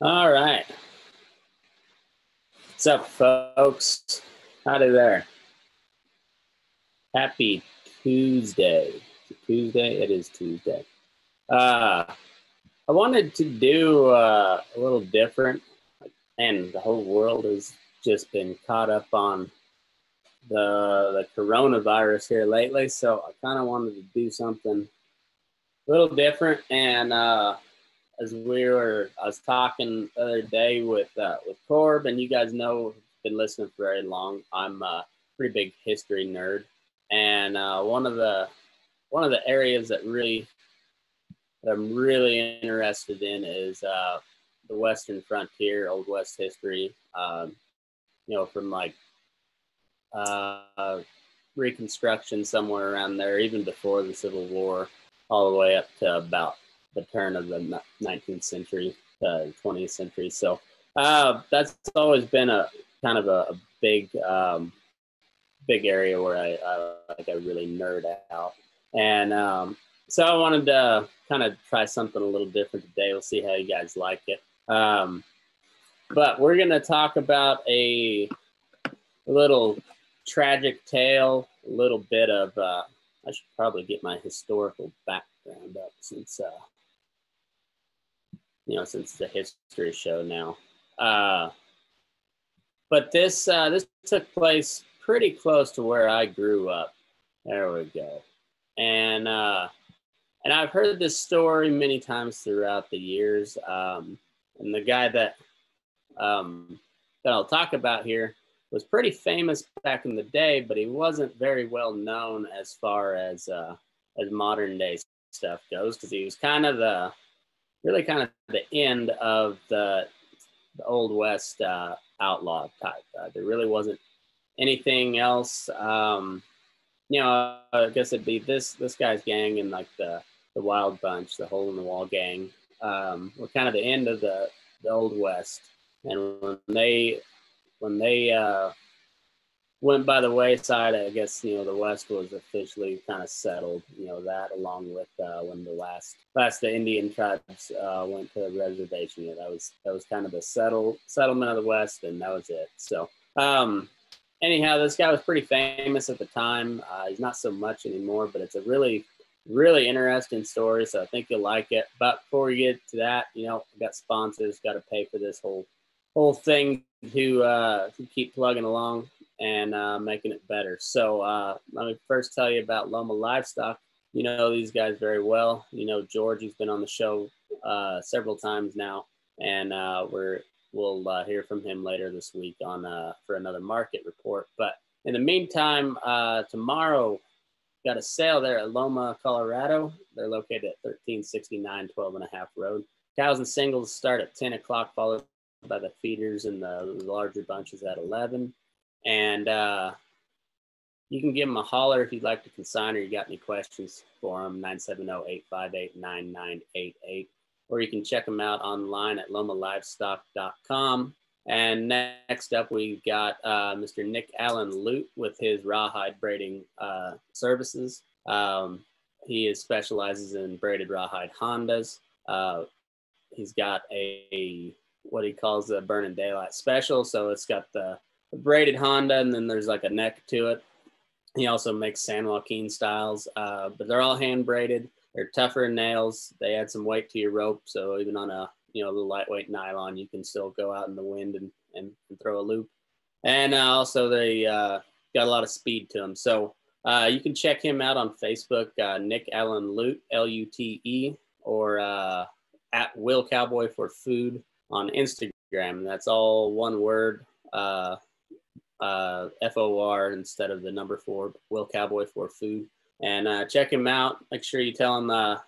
All right. What's up, folks? Howdy there. Happy Tuesday. Tuesday? It is Tuesday. Uh, I wanted to do uh, a little different, and the whole world has just been caught up on the the coronavirus here lately. So I kind of wanted to do something a little different, and uh, as we were, I was talking the other day with uh, with Corb, and you guys know, been listening for very long. I'm a pretty big history nerd, and uh, one of the one of the areas that really that I'm really interested in is uh, the Western frontier, Old West history. Um, you know, from like uh, Reconstruction somewhere around there, even before the Civil War, all the way up to about the turn of the 19th century, uh, 20th century. So uh, that's always been a kind of a, a big, um, big area where I, I, like I really nerd out. And um, so I wanted to kind of try something a little different today. We'll see how you guys like it. Um, but we're going to talk about a, a, little tragic tale, a little bit of, uh, I should probably get my historical background up since uh, you know, since the history show now. Uh, but this uh, this took place pretty close to where I grew up. There we go. And uh, and I've heard this story many times throughout the years. Um, and the guy that um, that I'll talk about here was pretty famous back in the day, but he wasn't very well known as far as uh, as modern day stuff goes because he was kind of the really kind of the end of the, the old west uh, outlaw type. Uh, there really wasn't anything else. Um, you know, I guess it'd be this this guy's gang and like the the Wild Bunch, the Hole in the Wall gang. Um, were kind of the end of the the old west, and when they when they uh, went by the wayside. I guess you know the West was officially kind of settled. You know that along with uh, when the last last the Indian tribes uh, went to the reservation. Yeah, that was that was kind of the settle settlement of the West, and that was it. So um, anyhow, this guy was pretty famous at the time. Uh, he's not so much anymore, but it's a really really interesting story. So I think you'll like it. But before we get to that, you know, got sponsors, got to pay for this whole whole thing to uh, to keep plugging along and uh, making it better. So uh, let me first tell you about Loma Livestock. You know these guys very well. You know George, he's been on the show uh, several times now, and uh, we're we'll uh, hear from him later this week on uh, for another market report. But in the meantime, tomorrow got a sale there at Loma, Colorado. They're located at 1369 12 and a half road. Cows and singles start at 10 o'clock, followed by the feeders and the larger bunches at 11. And uh, you can give them a holler if you'd like to consign or you got any questions for them, 970-858-9988. Or you can check them out online at lomalivestock.com. And next up, we've got uh, Mr. Nick Allen Lute with his rawhide braiding uh, services. Um, he is specializes in braided rawhide Hondas. Uh, he's got a, a, what he calls a burning daylight special. So it's got the braided Honda, and then there's like a neck to it. He also makes San Joaquin styles, uh, but they're all hand braided. They're tougher than nails. They add some weight to your rope, so even on a you know little lightweight nylon, you can still go out in the wind and, and, and throw a loop. And uh, also they uh, got a lot of speed to them. So uh, you can check him out on Facebook, uh, Nick Allen Lute, L-U-T-E, or uh, at Will Cowboy for Food on Instagram. That's all one word. Uh, uh, FOR instead of the number four, Will Cowboy for food. And uh, check him out. Make sure you tell him uh,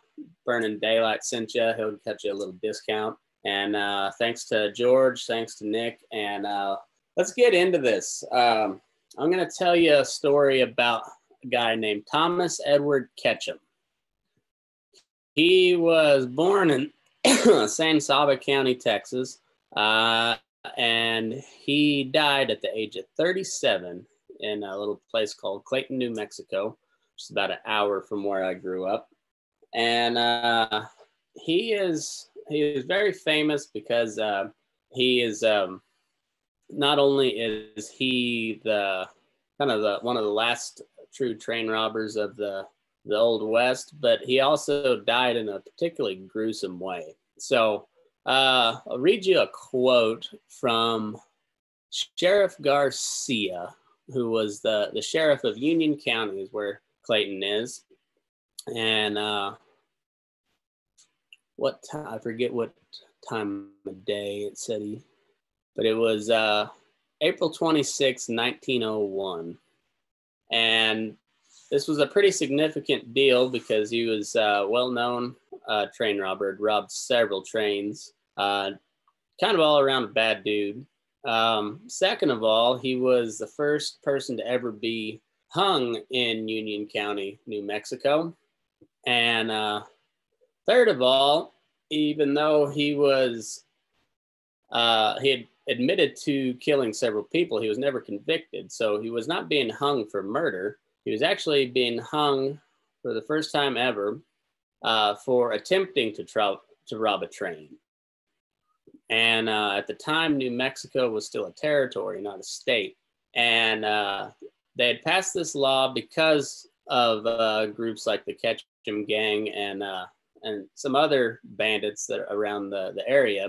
Burning Daylight sent you. He'll cut you a little discount. And uh, thanks to George, thanks to Nick. And uh, let's get into this. Um, I'm going to tell you a story about a guy named Thomas Edward Ketchum. He was born in San Saba County, Texas. Uh, and he died at the age of 37 in a little place called Clayton, New Mexico, which is about an hour from where I grew up. And uh, he is he is very famous because uh, he is um, not only is he the kind of the one of the last true train robbers of the the old west, but he also died in a particularly gruesome way. So uh, I'll read you a quote from Sheriff Garcia, who was the, the sheriff of Union County, is where Clayton is. And uh, what time, I forget what time of day it said he, but it was uh, April 26, 1901. And this was a pretty significant deal because he was uh, well known uh, train robber, had robbed several trains, uh, kind of all around a bad dude. Um, second of all, he was the first person to ever be hung in Union County, New Mexico. And uh, third of all, even though he was, uh, he had admitted to killing several people, he was never convicted. So he was not being hung for murder. He was actually being hung for the first time ever uh, for attempting to, tra- to rob a train. And uh, at the time, New Mexico was still a territory, not a state. And uh, they had passed this law because of uh, groups like the Ketchum Gang and uh, and some other bandits that are around the, the area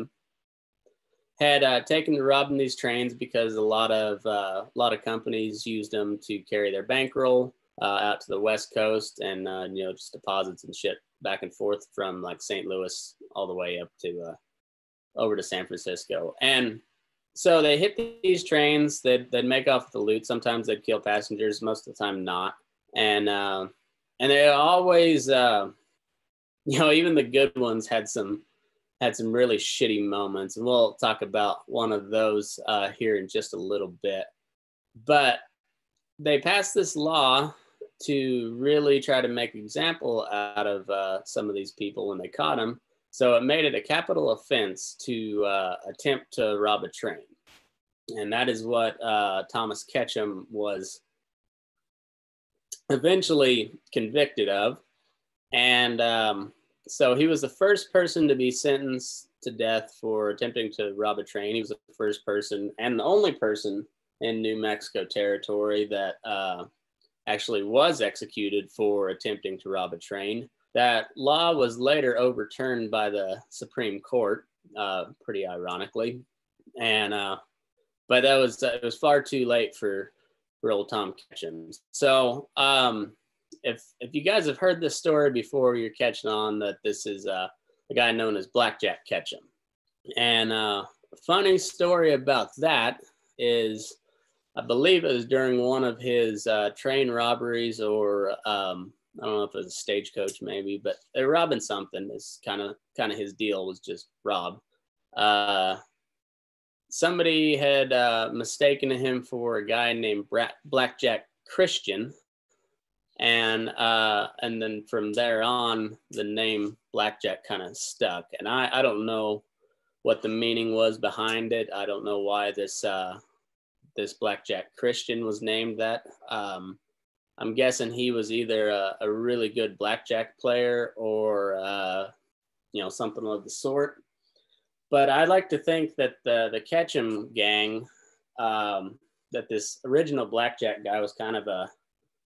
had uh, taken to robbing these trains because a lot of uh, a lot of companies used them to carry their bankroll out to the west coast and you know just deposits and shit back and forth from like St. Louis all the way up to over to San Francisco. And so they hit these trains. They'd, they'd make off the loot. Sometimes they'd kill passengers. Most of the time, not. And uh, and they always, uh, you know, even the good ones had some had some really shitty moments. And we'll talk about one of those uh, here in just a little bit. But they passed this law to really try to make an example out of uh, some of these people when they caught them so it made it a capital offense to uh, attempt to rob a train. And that is what uh, Thomas Ketchum was eventually convicted of. And um, so he was the first person to be sentenced to death for attempting to rob a train. He was the first person and the only person in New Mexico territory that uh, actually was executed for attempting to rob a train. That law was later overturned by the Supreme Court, uh, pretty ironically, and uh, but that was it was far too late for for old Tom Ketchum. So um, if if you guys have heard this story before, you're catching on that this is uh, a guy known as Blackjack Ketchum. And uh, funny story about that is, I believe it was during one of his uh, train robberies or um, I don't know if it was a stagecoach maybe, but they're robbing something. Is kind of kind of his deal was just rob. Uh, somebody had uh, mistaken him for a guy named Bra- Blackjack Christian, and uh, and then from there on, the name Blackjack kind of stuck. And I I don't know what the meaning was behind it. I don't know why this uh, this Blackjack Christian was named that. Um, I'm guessing he was either a, a really good blackjack player or uh, you know something of the sort. But I like to think that the the Ketchum gang, um, that this original blackjack guy was kind of a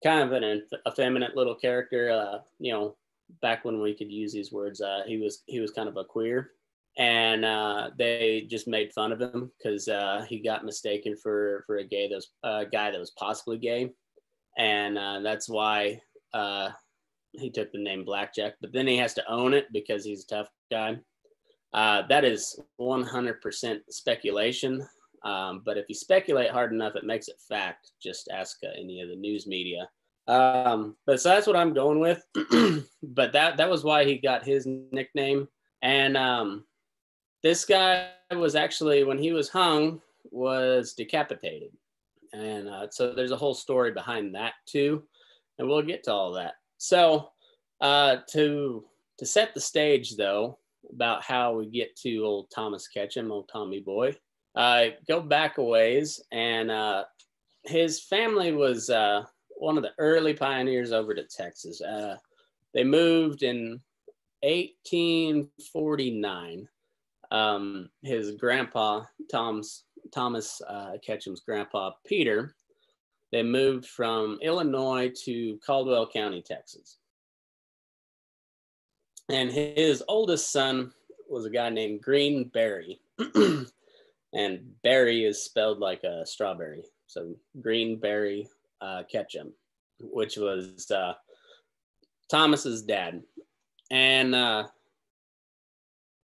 kind of an effeminate little character. Uh, you know, back when we could use these words, uh, he was he was kind of a queer, and uh, they just made fun of him because uh, he got mistaken for for a gay that was a guy that was possibly gay and uh, that's why uh, he took the name Blackjack. But then he has to own it because he's a tough guy. Uh, that is 100% speculation. Um, but if you speculate hard enough, it makes it fact. Just ask uh, any of the news media. Um, but so that's what I'm going with. but that that was why he got his nickname. And um, this guy was actually when he was hung was decapitated and uh, so there's a whole story behind that too and we'll get to all that. So uh, to to set the stage though about how we get to old thomas ketchum old tommy boy uh, go back a ways and uh, his family was uh, one of the early pioneers over to texas. Uh, they moved in 1849, um, his grandpa, Tom's Thomas uh, Ketchum's grandpa, Peter, they moved from Illinois to Caldwell County, Texas. And his oldest son was a guy named Green Berry. and berry is spelled like a strawberry. So Green Berry uh, Ketchum, which was uh, Thomas's dad. And uh,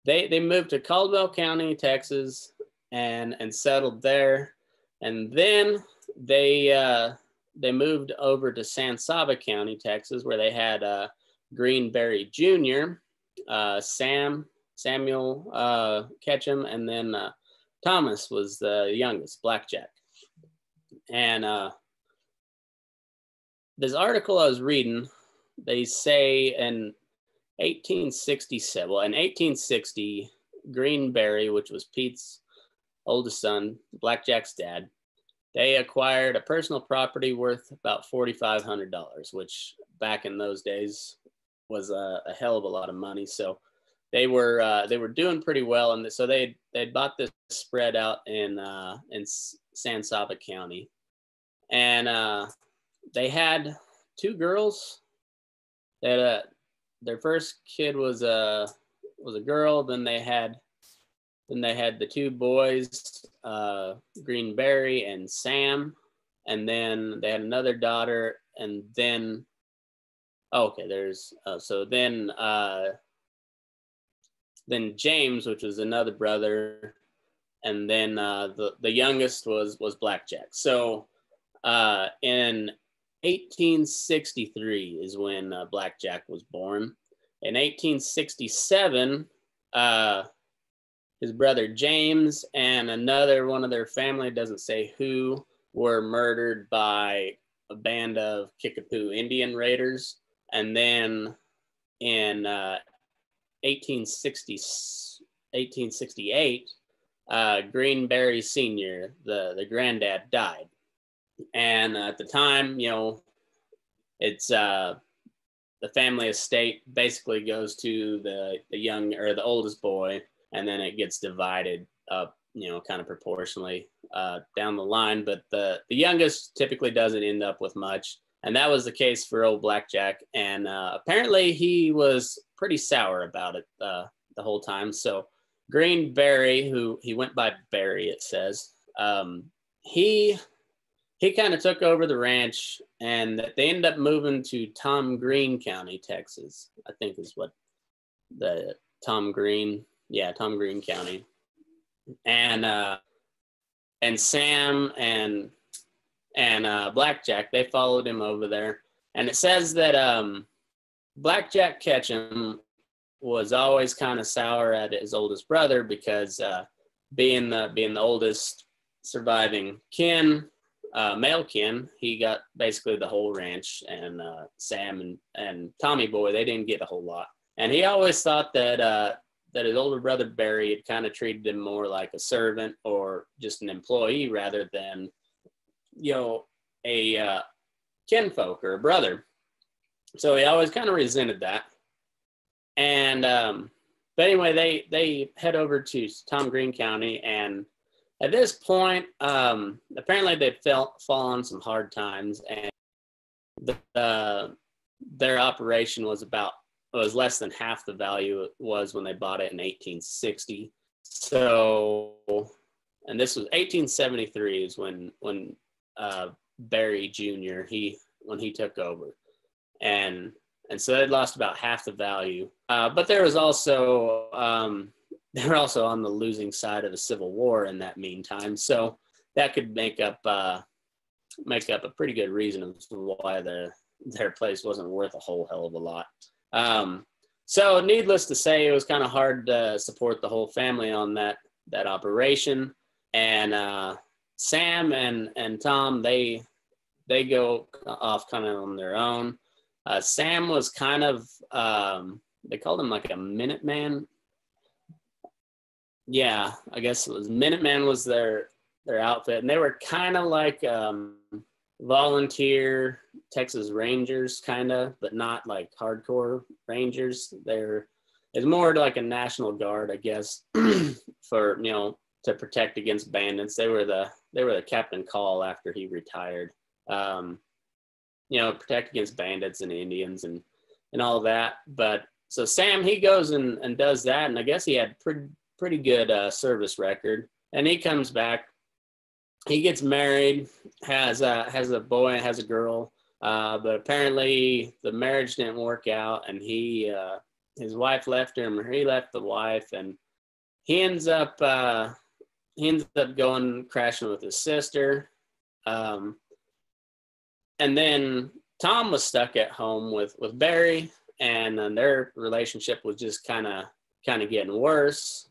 they, they moved to Caldwell County, Texas, and, and settled there. And then they, uh, they moved over to San Saba County, Texas, where they had uh, Greenberry Jr., uh, Sam, Samuel uh, Ketchum, and then uh, Thomas was the youngest, Blackjack. And uh, this article I was reading, they say in 1867, well, in 1860, Greenberry, which was Pete's oldest son, Blackjack's dad, they acquired a personal property worth about $4,500, which back in those days was a, a, hell of a lot of money. So they were uh, they were doing pretty well, and so they they bought this spread out in uh, in San Saba County, and uh, they had two girls. That uh, their first kid was a was a girl. Then they had then they had the two boys, uh, Greenberry and Sam, and then they had another daughter, and then oh, okay, there's uh, so then uh, then James, which was another brother, and then uh, the the youngest was was Blackjack. So uh, in 1863 is when uh, Blackjack was born. In 1867, uh, his brother James and another one of their family doesn't say who were murdered by a band of Kickapoo Indian raiders, and then in uh, 1860, 1868, uh, Greenberry Sr., the, the granddad, died. And at the time, you know, it's uh, the family estate basically goes to the, the young or the oldest boy, and then it gets divided up, you know, kind of proportionally uh, down the line. But the, the youngest typically doesn't end up with much. And that was the case for old Blackjack. And uh, apparently he was pretty sour about it uh, the whole time. So Green Berry, who he went by Barry, it says, um, he he kind of took over the ranch, and they ended up moving to Tom Green County, Texas. I think is what the Tom Green, yeah, Tom Green County, and uh, and Sam and and uh, Blackjack they followed him over there, and it says that um, Blackjack Ketchum was always kind of sour at his oldest brother because uh, being the being the oldest surviving kin, uh, male kin, he got basically the whole ranch, and uh, Sam and, and Tommy Boy they didn't get a whole lot, and he always thought that uh, that his older brother Barry had kind of treated him more like a servant or just an employee rather than you know a uh, kinfolk or a brother. So he always kind of resented that. And um, but anyway, they they head over to Tom Green County, and at this point, um, apparently they'd felt fallen some hard times, and the, uh, their operation was about was less than half the value it was when they bought it in 1860. So, and this was 1873 is when when uh, Barry Jr. he when he took over, and and so they'd lost about half the value. Uh, but there was also um, they were also on the losing side of a civil war in that meantime, so that could make up uh, make up a pretty good reason as to why the their place wasn't worth a whole hell of a lot. Um, so, needless to say, it was kind of hard to support the whole family on that that operation. And uh, Sam and and Tom they they go off kind of on their own. Uh, Sam was kind of um, they called him like a Minuteman. Yeah, I guess it was Minuteman was their their outfit, and they were kind of like um, volunteer Texas Rangers, kind of, but not like hardcore Rangers. They're it's more like a national guard, I guess, for you know to protect against bandits. They were the they were the captain call after he retired. Um, you know, protect against bandits and Indians and and all that. But so Sam he goes and, and does that, and I guess he had pretty pretty good uh, service record. And he comes back. He gets married, has a, has a boy, has a girl. Uh, but apparently the marriage didn't work out, and he uh, his wife left him, or he left the wife, and he ends up uh, he ends up going crashing with his sister. Um, and then Tom was stuck at home with with Barry, and then their relationship was just kind of kind of getting worse.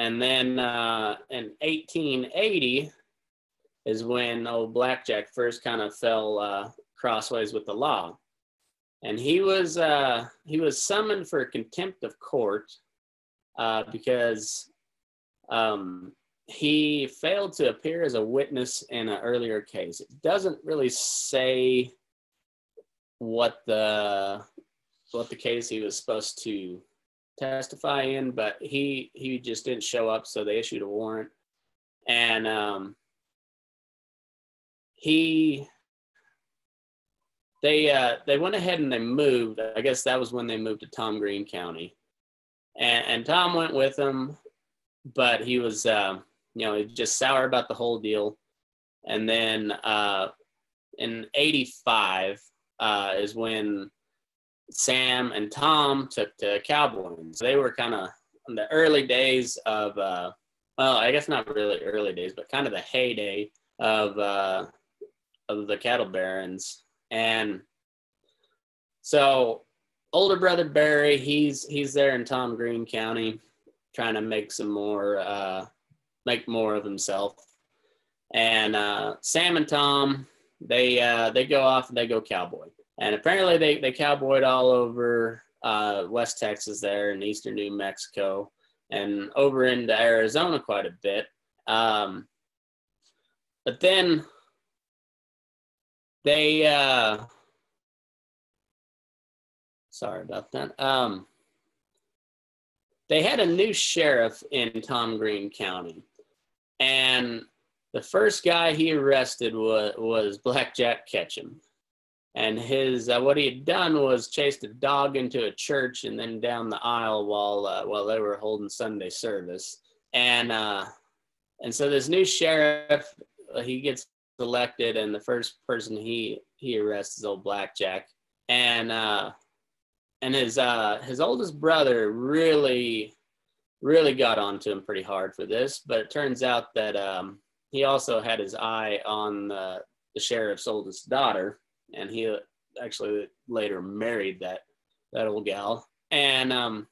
And then uh, in 1880 is when old Blackjack first kind of fell uh, crossways with the law, and he was uh, he was summoned for contempt of court uh, because um, he failed to appear as a witness in an earlier case. It doesn't really say what the what the case he was supposed to testify in, but he he just didn't show up, so they issued a warrant, and um, he they uh, they went ahead and they moved. I guess that was when they moved to Tom Green County, and, and Tom went with them, but he was. Uh, you know, just sour about the whole deal. And then uh, in 85 uh, is when Sam and Tom took to Cowboys. They were kind of in the early days of, uh, well, I guess not really early days, but kind of the heyday of, uh, of the cattle barons. And so older brother Barry, he's, he's there in Tom Green County trying to make some more uh, make more of himself. And uh, Sam and Tom, they uh, they go off and they go cowboy. And apparently they they cowboyed all over uh, West Texas there and eastern New Mexico and over into Arizona quite a bit. Um, but then they uh, sorry about that. Um, they had a new sheriff in Tom Green County. And the first guy he arrested was, was Blackjack Ketchum. And his uh, what he had done was chased a dog into a church and then down the aisle while uh, while they were holding Sunday service. And uh, and so this new sheriff uh, he gets elected, and the first person he he arrests is old Blackjack. And uh, and his uh, his oldest brother really really got onto him pretty hard for this. But it turns out that um, he also had his eye on the, the sheriff's oldest daughter, and he actually later married that that old gal. And um,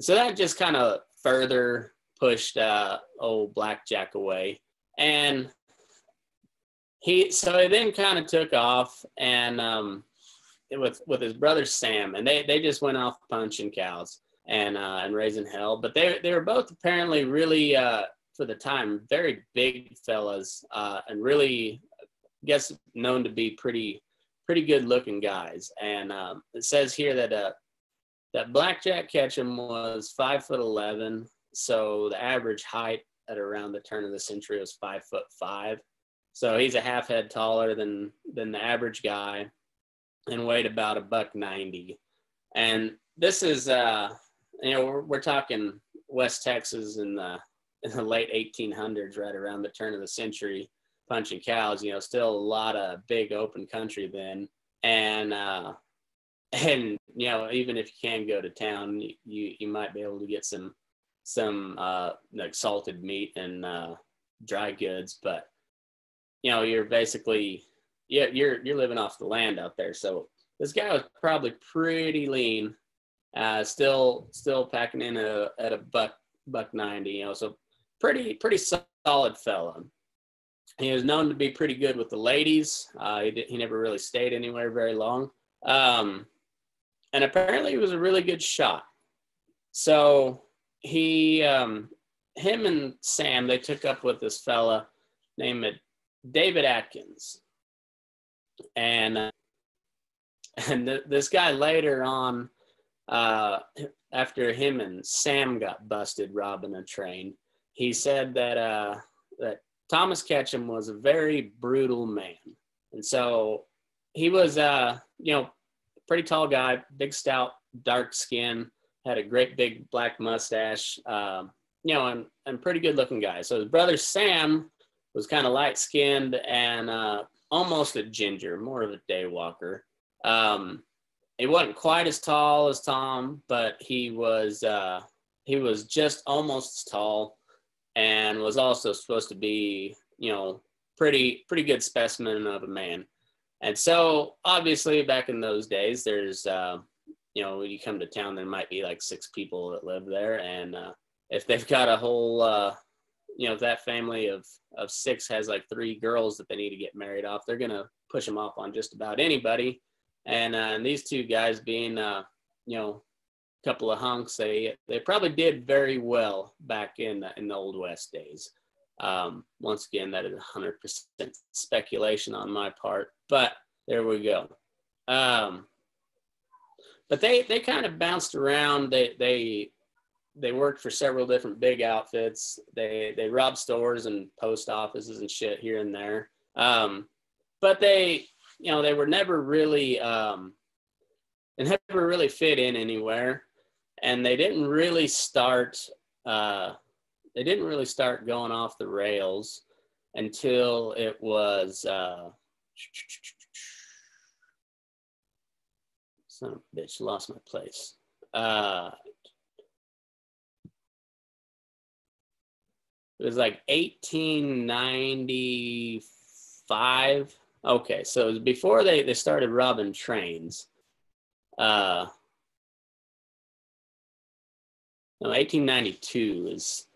so that just kind of further pushed uh, old Blackjack away. And he so he then kind of took off and um, with with his brother Sam, and they they just went off punching cows and uh, and raising hell. But they they were both apparently really uh, for the time very big fellas uh, and really I guess known to be pretty pretty good looking guys. And um, it says here that uh, that Blackjack Ketchum was five foot eleven, so the average height at around the turn of the century was five foot five. So he's a half head taller than than the average guy, and weighed about a buck ninety. And this is uh, you know, we're, we're talking West Texas in the in the late 1800s, right around the turn of the century, punching cows. You know, still a lot of big open country then, and uh, and you know, even if you can go to town, you you might be able to get some some uh, like salted meat and uh, dry goods, but you know, you're basically yeah, you're you're living off the land out there. So this guy was probably pretty lean uh, still still packing in a, at a buck buck ninety. You know, so pretty pretty solid fella. He was known to be pretty good with the ladies. Uh, he did, he never really stayed anywhere very long, um, and apparently he was a really good shot. So he um, him and Sam they took up with this fella named David Atkins, and uh, and th- this guy later on uh, after him and Sam got busted robbing a train, he said that uh, that Thomas Ketchum was a very brutal man, and so he was uh, you know pretty tall guy, big stout, dark skin, had a great big black mustache, um, you know, and, and pretty good looking guy. So his brother Sam was kind of light skinned and uh, almost a ginger, more of a day walker. Um, he wasn't quite as tall as Tom, but he was uh, he was just almost as tall, and was also supposed to be you know pretty pretty good specimen of a man. And so obviously back in those days, there's uh, you know when you come to town, there might be like six people that live there, and uh, if they've got a whole uh, you know if that family of of six has like three girls that they need to get married off, they're gonna push them off on just about anybody and, uh, and these two guys being, uh, you know, couple of hunks, they they probably did very well back in the, in the old west days. Um, once again, that is 100% speculation on my part, but there we go. Um, but they they kind of bounced around. They they they worked for several different big outfits. They they robbed stores and post offices and shit here and there. Um, but they you know, they were never really, um, they never really fit in anywhere. And they didn't really start, uh, they didn't really start going off the rails until it was, uh, son of a bitch, lost my place. Uh, it was like 1895 Okay, so it was before they, they started robbing trains, uh, no, 1892 is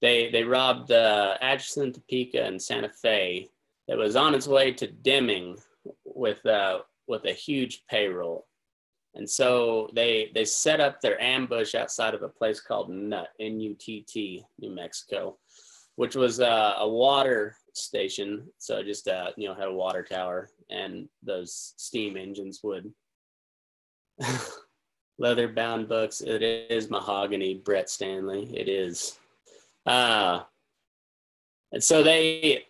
they they robbed uh, Atchison, Topeka, and Santa Fe. That was on its way to Deming with uh, with a huge payroll, and so they they set up their ambush outside of a place called Nutt, N-U-T-T, New Mexico, which was uh, a water station. So just uh, you know had a water tower, and those steam engines would leather bound books. It is mahogany, Brett Stanley. It is. Uh, and so they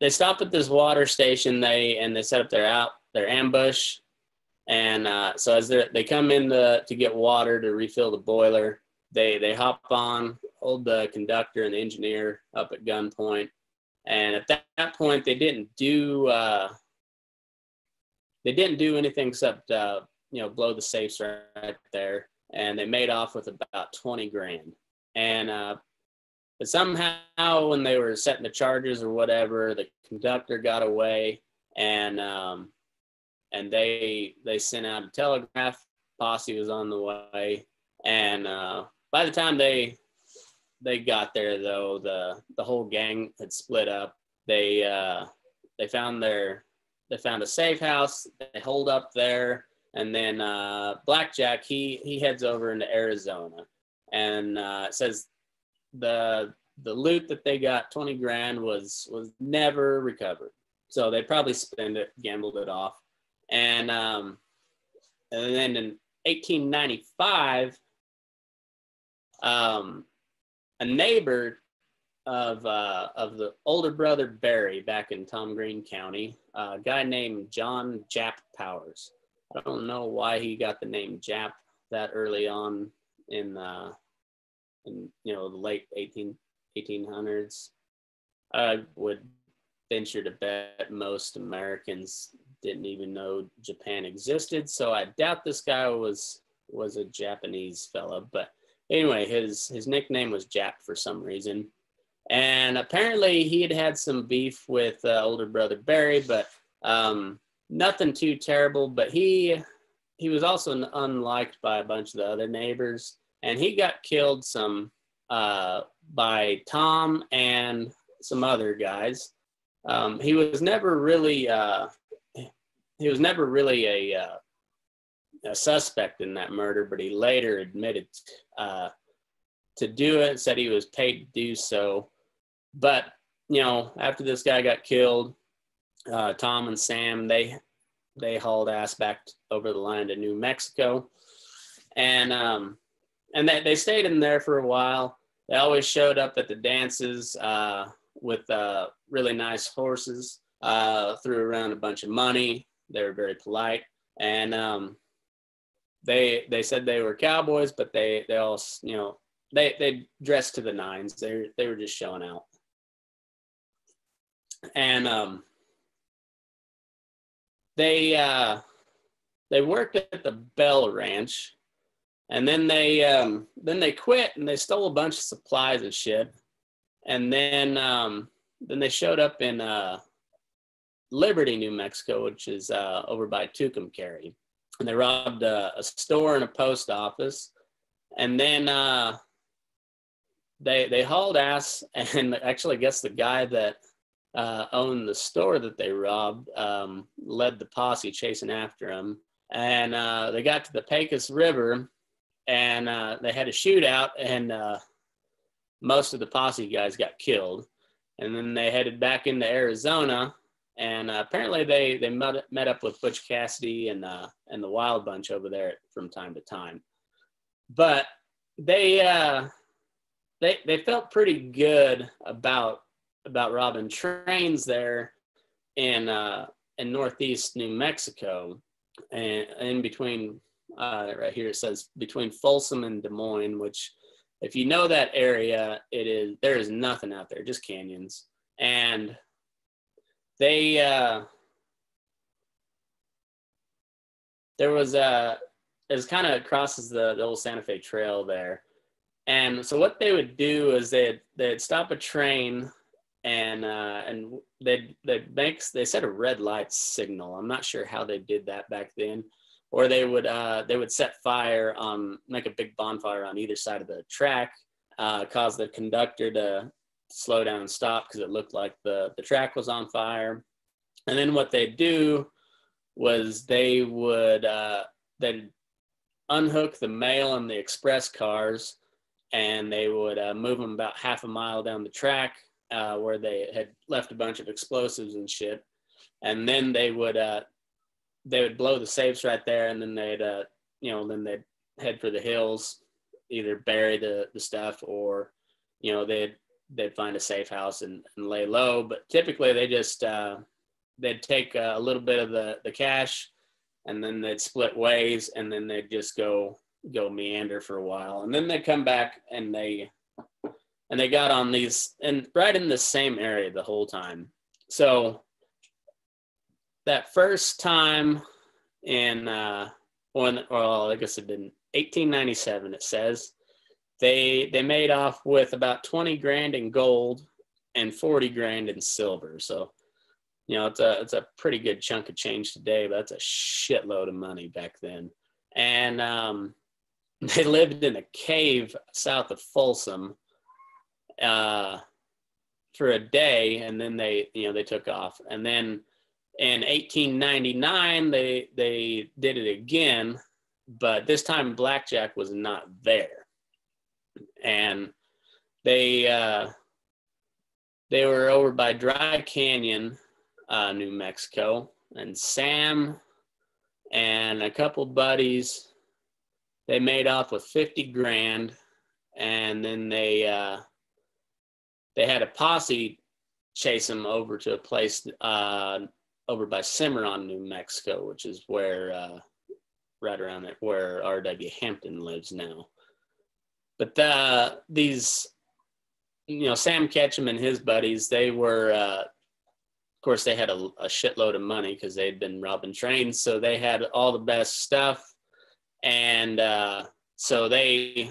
they stop at this water station. They and they set up their out their ambush. And uh, so as they they come in the, to get water to refill the boiler, they they hop on, hold the conductor and the engineer up at gunpoint, and at that, that point, they didn't do uh, they didn't do anything except uh, you know blow the safes right there, and they made off with about twenty grand. And uh, but somehow, when they were setting the charges or whatever, the conductor got away, and um, and they they sent out a telegraph. Posse was on the way, and uh, by the time they they got there though, the the whole gang had split up. They uh, they found their they found a safe house. They hold up there, and then uh, Blackjack he he heads over into Arizona, and uh, says the the loot that they got, twenty grand, was was never recovered. So they probably spent it, gambled it off, and um, and then in 1895, um, a neighbor of uh, of the older brother Barry back in Tom Green County, a guy named John Jap Powers. I don't know why he got the name Jap that early on in uh, in you know the late 18, 1800s. I would venture to bet most Americans didn't even know Japan existed, so I doubt this guy was was a Japanese fella, but anyway, his his nickname was Jap for some reason, and apparently he had had some beef with uh, older brother Barry, but um, nothing too terrible. But he he was also unliked by a bunch of the other neighbors, and he got killed some uh, by Tom and some other guys. Um, he was never really uh, he was never really a uh, a suspect in that murder, but he later admitted uh, to do it, said he was paid to do so. But, you know, after this guy got killed, uh, Tom and Sam, they they hauled ass back over the line to New Mexico. And um, and they, they stayed in there for a while. They always showed up at the dances uh, with uh, really nice horses, uh, threw around a bunch of money. They were very polite. And um, they they said they were cowboys, but they they all you know they they dressed to the nines. They they were just showing out. And um, they uh, they worked at the Bell Ranch, and then they um, then they quit and they stole a bunch of supplies and shit, and then um, then they showed up in uh, Liberty, New Mexico, which is uh, over by Tucumcari, and they robbed a, a, store and a post office, and then uh, they they hauled ass, and actually, I guess the guy that uh, owned the store that they robbed um, led the posse chasing after them, and uh, they got to the Pecos River, and uh, they had a shootout, and uh, most of the posse guys got killed, and then they headed back into Arizona and uh, apparently they they met, met up with Butch Cassidy and uh, and the Wild Bunch over there from time to time, but they they they felt pretty good about about robbing trains there in uh, in northeast New Mexico, and in between uh, right here it says between Folsom and Des Moines, which if you know that area, it is there is nothing out there, just canyons. And they uh, there was a it was kind of crosses the, the old Santa Fe Trail there, and so what they would do is they'd they'd stop a train and uh, and they'd they'd make they set a red light signal. I'm not sure how they did that back then, or they would uh, they would set fire on make a big bonfire on either side of the track, uh, cause the conductor to slow down and stop because it looked like the, the track was on fire. And then what they'd do was they would uh, they'd unhook the mail and the express cars and they would uh, move them about half a mile down the track uh, where they had left a bunch of explosives and shit. And then they would uh, they would blow the safes right there, and then they'd uh, you know then they'd head for the hills, either bury the the stuff or you know they'd they'd find a safe house and, and lay low. But typically they just uh, they'd take a little bit of the the cash and then they'd split ways and then they'd just go go meander for a while and then they'd come back and they and they got on these and right in the same area the whole time. So that first time in uh when well i guess it didn't 1897 it says they they made off with about 20 grand in gold and 40 grand in silver. So you know it's a it's a pretty good chunk of change today but that's a shitload of money back then. And um, they lived in a cave south of folsom uh, for a day and then they you know they took off. And then in 1899 they they did it again but this time blackjack was not there. And they uh, they were over by Dry Canyon, uh, New Mexico, and Sam and a couple buddies they made off with 50 grand and then they uh, they had a posse chase them over to a place uh, over by Cimarron, New Mexico, which is where uh, right around there where R.W. Hampton lives now. But the, these, you know, Sam Ketchum and his buddies, they were, uh, of course, they had a, a shitload of money because they'd been robbing trains. So they had all the best stuff. And uh, so they,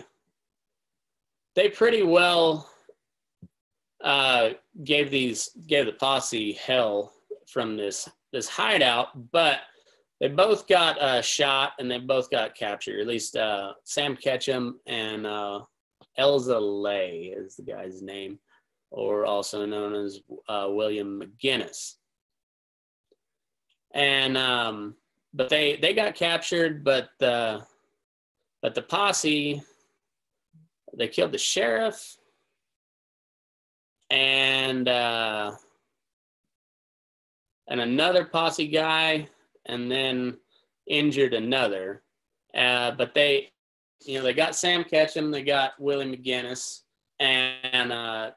they pretty well uh, gave these, gave the posse hell from this, this hideout. But they both got uh, shot and they both got captured. At least uh, Sam Ketchum and uh, Elza Lay is the guy's name, or also known as uh, William McGinnis. And um, but they they got captured, but the but the posse they killed the sheriff and uh, and another posse guy and then injured another. Uh, but they you know, they got Sam Ketchum, they got Willie McGinnis, and uh,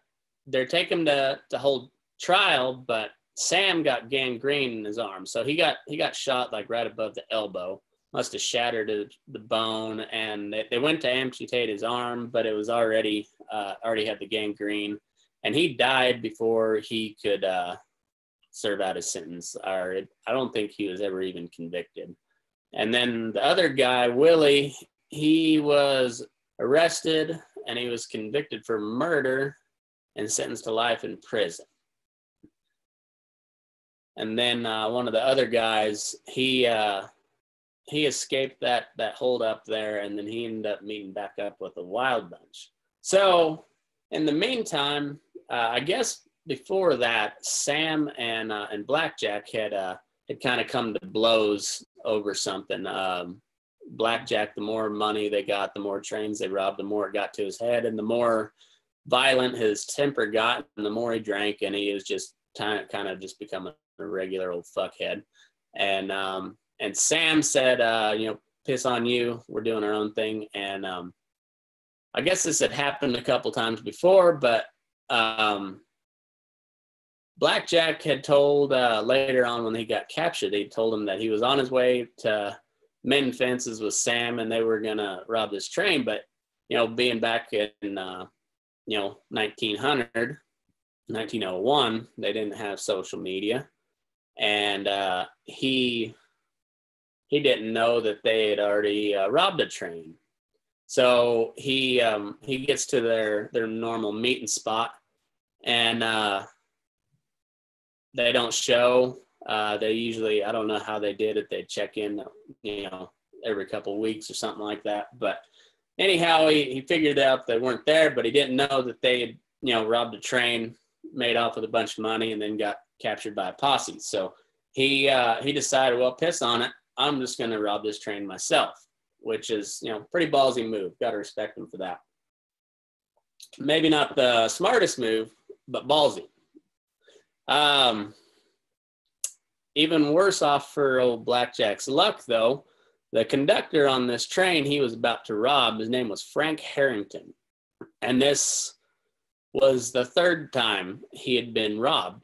they're taking to to hold trial, but Sam got gangrene in his arm, so he got he got shot like right above the elbow. Must have shattered the bone, and they, they went to amputate his arm, but it was already uh, already had the gangrene, and he died before he could uh, serve out his sentence. Or I don't think he was ever even convicted. And then the other guy, Willie, he was arrested and he was convicted for murder and sentenced to life in prison. And then uh, one of the other guys, he uh, he escaped that that hold up there, and then he ended up meeting back up with a wild bunch. So in the meantime, uh, I guess before that, Sam and uh, and Blackjack had uh, had kind of come to blows over something. Um, Blackjack, the more money they got, the more trains they robbed, the more it got to his head, and the more violent his temper got, and the more he drank, and he was just kind of, kind of just becoming a regular old fuckhead. And um, and Sam said, uh, you know, piss on you. We're doing our own thing. And um, I guess this had happened a couple times before, but um, Blackjack had told uh, later on when he got captured, he told him that he was on his way to mend fences with Sam and they were gonna rob this train. But you know, being back in uh, you know 1900, 1901, they didn't have social media, and uh, he he didn't know that they had already uh, robbed a train. So he um, he gets to their their normal meeting spot, and uh, they don't show. Uh, they usually, I don't know how they did it. They check in, you know, every couple of weeks or something like that. But anyhow, he, he figured out they weren't there, but he didn't know that they had, you know, robbed a train, made off with a bunch of money, and then got captured by a posse. So he uh, he decided, well, piss on it. I'm just going to rob this train myself, which is, you know, pretty ballsy move. Got to respect him for that. Maybe not the smartest move, but ballsy. Um, even worse off for old Blackjack's luck, though. The conductor on this train he was about to rob, his name was Frank Harrington. And this was the third time he had been robbed,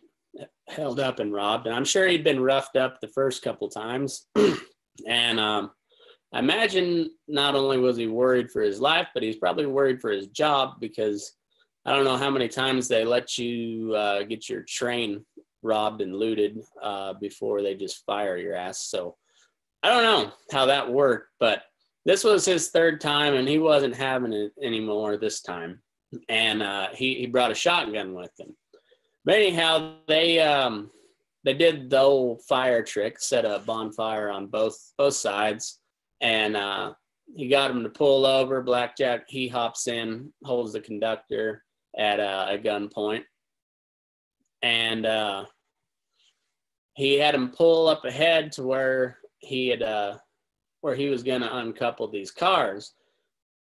held up and robbed. And I'm sure he'd been roughed up the first couple times. and um, I imagine not only was he worried for his life, but he's probably worried for his job because I don't know how many times they let you uh, get your train robbed and looted uh, before they just fire your ass. So I don't know how that worked, but this was his third time and he wasn't having it anymore this time. And uh, he, he brought a shotgun with him. But anyhow, they um, they did the old fire trick, set a bonfire on both both sides, and uh, he got him to pull over. Blackjack he hops in, holds the conductor, at a gunpoint, and uh, he had him pull up ahead to where he had uh, where he was going to uncouple these cars.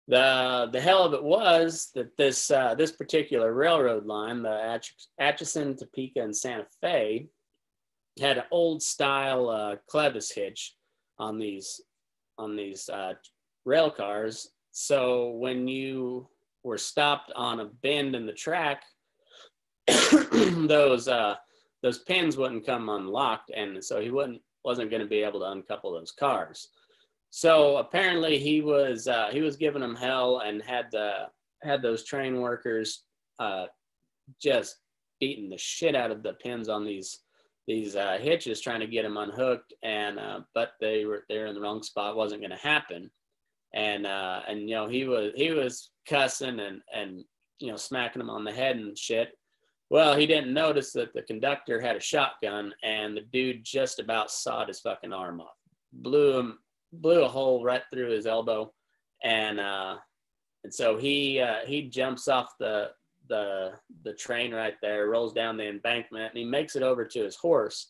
The the hell of it was that this uh, this particular railroad line, the Atchison, Topeka, and Santa Fe, had an old style uh, clevis hitch on these on these uh, rail cars. So when you were stopped on a bend in the track, those uh, those pins wouldn't come unlocked, and so he wouldn't wasn't going to be able to uncouple those cars. So apparently he was uh, he was giving them hell and had the had those train workers uh, just beating the shit out of the pins on these these uh, hitches trying to get them unhooked and uh, but they were they're in the wrong spot wasn't going to happen and uh, and you know he was he was cussing and and you know smacking him on the head and shit. Well, he didn't notice that the conductor had a shotgun and the dude just about sawed his fucking arm off, blew him blew a hole right through his elbow, and uh, and so he uh, he jumps off the the the train right there, rolls down the embankment, and he makes it over to his horse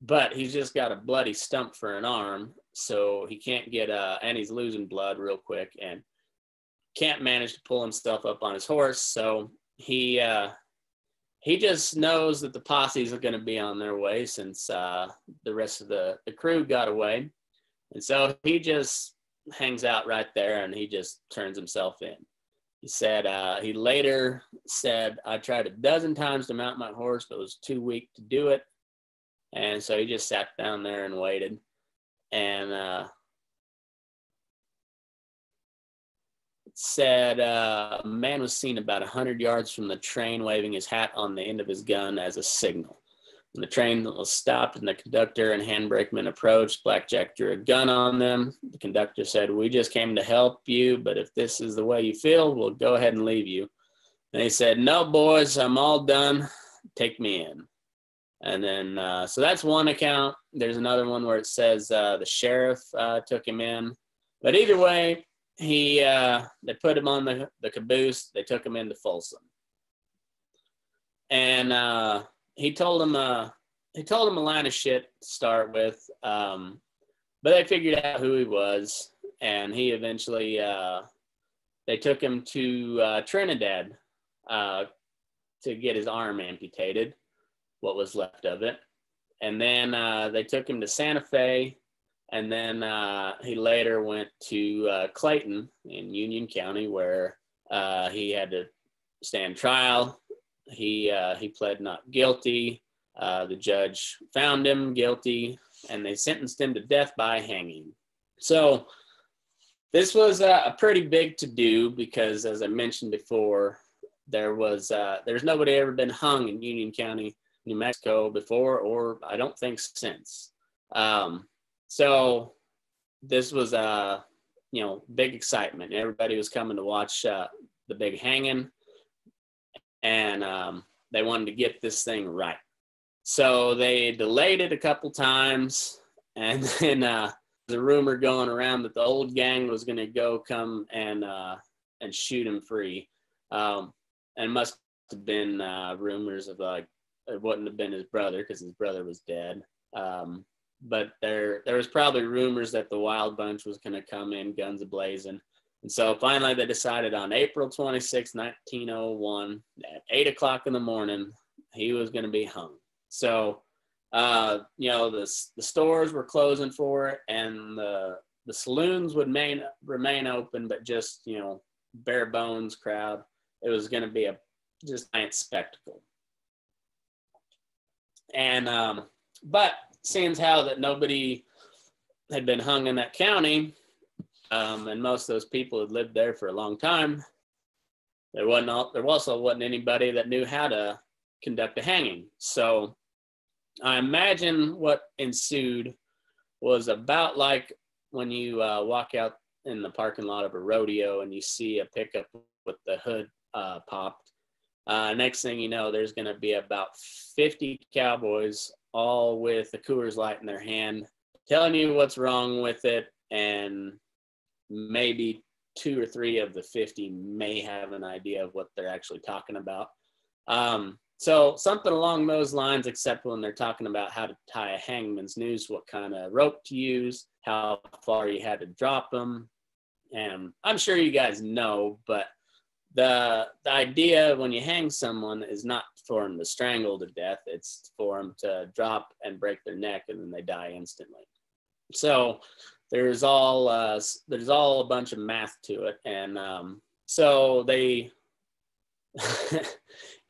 but he's just got a bloody stump for an arm, so he can't get uh, and he's losing blood real quick and can't manage to pull himself up on his horse. So he uh, he just knows that the posses are going to be on their way since uh, the rest of the, the crew got away, and so he just hangs out right there and he just turns himself in. He said uh, he later said, I tried a dozen times to mount my horse, but was too weak to do it. And so he just sat down there and waited. And uh, said uh, a man was seen about 100 yards from the train waving his hat on the end of his gun as a signal. When the train was stopped and the conductor and handbrakeman approached, Blackjack drew a gun on them. The conductor said, We just came to help you, but if this is the way you feel, we'll go ahead and leave you. And he said, No, boys, I'm all done. Take me in. And then, uh, so that's one account. There's another one where it says uh, the sheriff uh, took him in. But either way, he uh, they put him on the, the caboose. They took him into Folsom. And uh, he told him uh he told him a line of shit to start with, um, but they figured out who he was, and he eventually they took him to Trinidad to get his arm amputated, what was left of it, and then uh, they took him to Santa Fe, and then uh, he later went to uh, Clayton in Union County where uh, he had to stand trial he uh, he pled not guilty. Uh, the judge found him guilty, and they sentenced him to death by hanging. So this was a, pretty big to do because, as I mentioned before, there was there's nobody ever been hung in Union County, New Mexico before, or I don't think since. Um, so this was a uh, you know big excitement. Everybody was coming to watch uh, the big hanging and um, they wanted to get this thing right. So they delayed it a couple times, and then uh, the rumor going around that the old gang was going to go come and uh, and shoot him free, um, and must have been uh, rumors of like it wouldn't have been his brother because his brother was dead. Um, but there there was probably rumors that the Wild Bunch was going to come in guns ablazing and so finally, they decided on April 26, 1901, at 8 o'clock in the morning, he was going to be hung. So, uh, you know, the, the stores were closing for it, and the, the saloons would main, remain open, but just, you know, bare bones crowd. It was going to be a just giant spectacle. And, um, but seems how that nobody had been hung in that county, um, and most of those people had lived there for a long time. There wasn't all, there also wasn't anybody that knew how to conduct a hanging. So I imagine what ensued was about like when you uh, walk out in the parking lot of a rodeo and you see a pickup with the hood uh, popped. Uh, next thing you know, there's going to be about 50 cowboys, all with a Coors Light in their hand, telling you what's wrong with it and maybe two or three of the 50 may have an idea of what they're actually talking about. Um, so something along those lines, except when they're talking about how to tie a hangman's noose, what kind of rope to use, how far you had to drop them. And I'm sure you guys know, but the, the idea when you hang someone is not for them to strangle to death. It's for them to drop and break their neck and then they die instantly. So there's all uh, there's all a bunch of math to it, and um, so they, you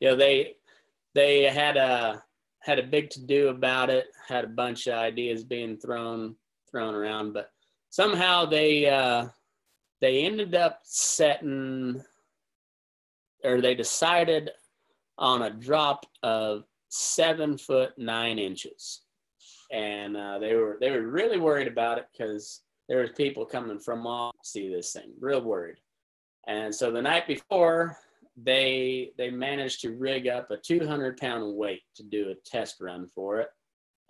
know, they they had a had a big to do about it, had a bunch of ideas being thrown thrown around, but somehow they uh, they ended up setting or they decided on a drop of seven foot nine inches and uh, they were they were really worried about it because there was people coming from all see this thing, real worried. And so the night before, they they managed to rig up a 200 pound weight to do a test run for it.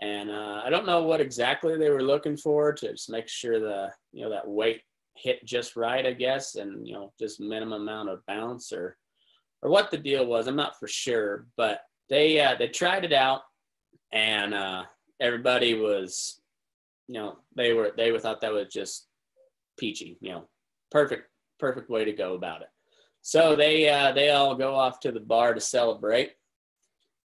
And uh, I don't know what exactly they were looking for to just make sure the you know that weight hit just right, I guess, and you know just minimum amount of bounce or or what the deal was. I'm not for sure, but they uh, they tried it out, and uh, everybody was, you know, they were they thought that was just peachy, you know, perfect perfect way to go about it. So they uh, they all go off to the bar to celebrate,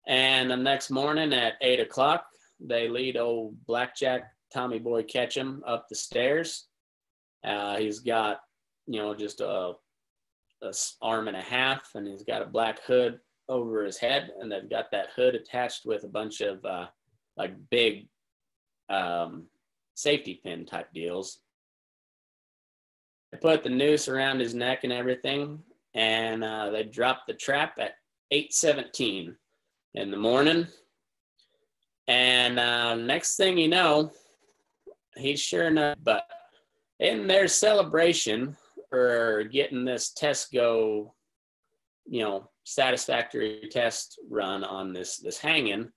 and the next morning at eight o'clock, they lead old Blackjack Tommy Boy Ketchum up the stairs, Uh, he's got, you know, just a, a arm and a half, and he's got a black hood over his head, and they've got that hood attached with a bunch of uh, like big um, safety pin type deals. They put the noose around his neck and everything, and uh, they dropped the trap at 8:17 in the morning. And uh, next thing you know, he's sure enough, but in their celebration for getting this test go, you know, satisfactory test run on this this hanging,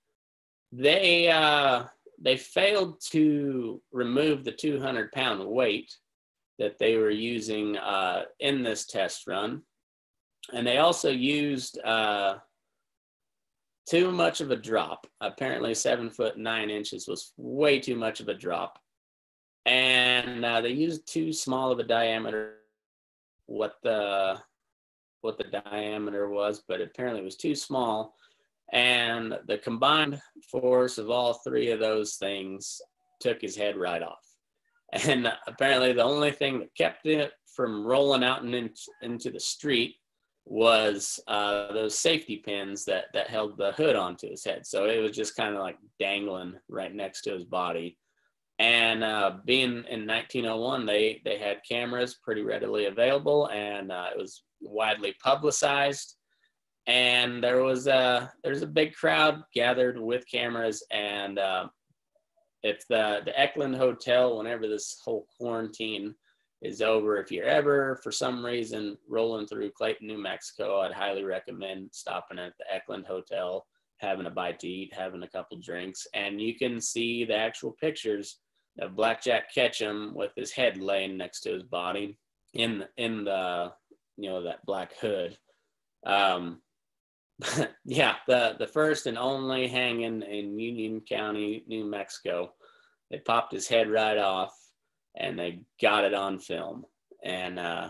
they uh, they failed to remove the 200 pound weight that they were using uh, in this test run, and they also used uh, too much of a drop. Apparently, seven foot nine inches was way too much of a drop and uh, they used too small of a diameter. What the what the diameter was, but apparently it was too small. And the combined force of all three of those things took his head right off. And apparently, the only thing that kept it from rolling out and in, into the street was uh, those safety pins that that held the hood onto his head. So it was just kind of like dangling right next to his body. And uh, being in 1901, they they had cameras pretty readily available, and uh, it was widely publicized. And there was a there's a big crowd gathered with cameras, and uh, if the the Eklund Hotel, whenever this whole quarantine is over, if you're ever for some reason rolling through Clayton, New Mexico, I'd highly recommend stopping at the Eklund Hotel, having a bite to eat, having a couple drinks, and you can see the actual pictures of Blackjack Ketchum with his head laying next to his body in in the you know that black hood. Um, yeah, the the first and only hanging in Union County, New Mexico. They popped his head right off, and they got it on film. And uh,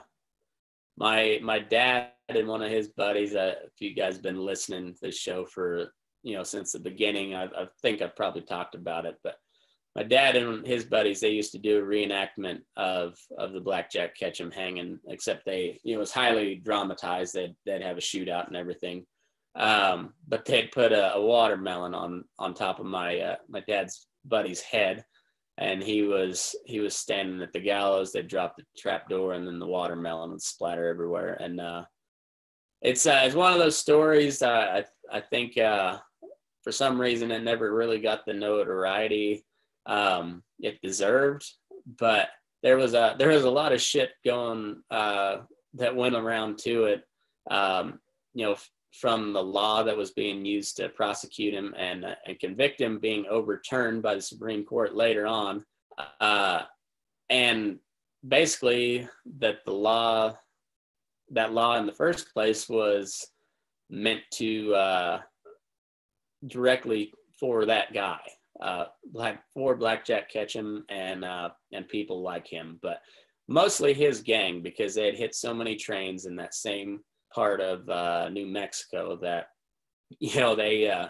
my my dad and one of his buddies. Uh, if you guys been listening to the show for you know since the beginning, I, I think I've probably talked about it, but my dad and his buddies they used to do a reenactment of of the blackjack Ketchum hanging except they you know it was highly dramatized. They'd, they'd have a shootout and everything. Um, but they'd put a, a, watermelon on on top of my uh, my dad's buddy's head. And he was he was standing at the gallows. They dropped the trap door and then the watermelon would splatter everywhere. And uh, it's uh, it's one of those stories I I think uh, for some reason it never really got the notoriety um, it deserved. But there was a there was a lot of shit going uh, that went around to it. Um, you know, from the law that was being used to prosecute him and uh, and convict him being overturned by the Supreme Court later on, uh, and basically that the law that law in the first place was meant to uh, directly for that guy uh, black for Blackjack Ketchum and uh, and people like him, but mostly his gang because they had hit so many trains in that same part of uh, New Mexico that you know they uh,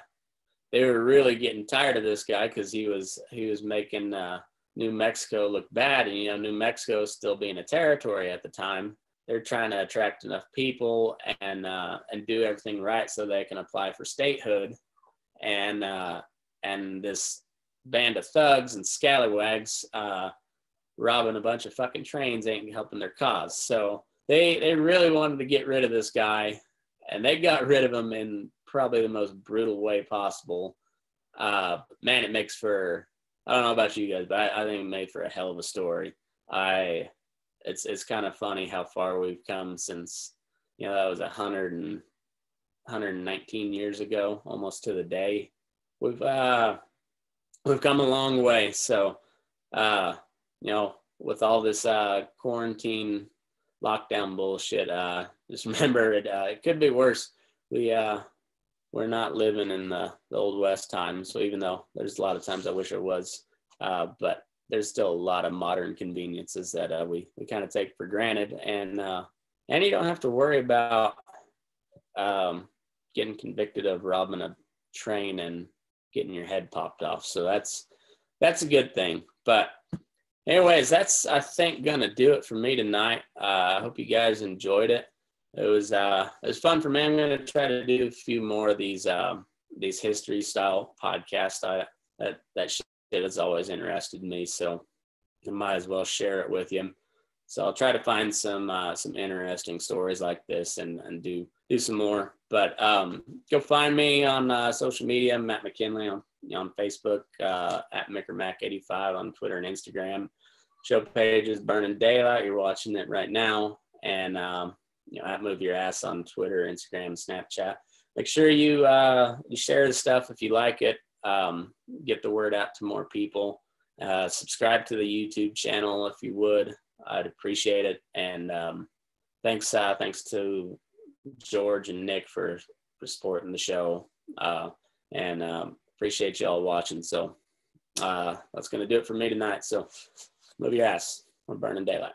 they were really getting tired of this guy because he was he was making uh, New Mexico look bad, and you know New Mexico still being a territory at the time. They're trying to attract enough people and uh, and do everything right so they can apply for statehood. And uh, and this band of thugs and scallywags uh, robbing a bunch of fucking trains ain't helping their cause. So they they really wanted to get rid of this guy, and they got rid of him in probably the most brutal way possible. Uh, man, it makes for I don't know about you guys, but I, I think it made for a hell of a story. I it's it's kind of funny how far we've come since you know that was a hundred and 119 years ago, almost to the day we've uh, we've come a long way. So, uh, you know, with all this uh, quarantine lockdown bullshit, uh, just remember it. Uh, it could be worse. We uh, we're not living in the, the old west times. So even though there's a lot of times I wish it was, uh, but there's still a lot of modern conveniences that uh, we we kind of take for granted, and uh, and you don't have to worry about um, getting convicted of robbing a train and getting your head popped off. So that's that's a good thing. But anyways, that's I think gonna do it for me tonight. Uh, I hope you guys enjoyed it. It was uh, it was fun for me. I'm gonna try to do a few more of these um, these history style podcasts. I that that shit has always interested me, so I might as well share it with you. So I'll try to find some uh, some interesting stories like this and and do do some more. But um, go find me on uh, social media, Matt McKinley on on Facebook uh, at MickerMac85 on Twitter and Instagram. Show page is Burning Daylight. You're watching it right now, and um, you know at Move Your Ass on Twitter, Instagram, Snapchat. Make sure you uh, you share the stuff if you like it. Um, get the word out to more people. Uh, subscribe to the YouTube channel if you would. I'd appreciate it. And um, thanks, uh, thanks to George and Nick for for supporting the show. Uh, and um, appreciate you all watching. So uh, that's going to do it for me tonight. So move your ass. We're burning daylight.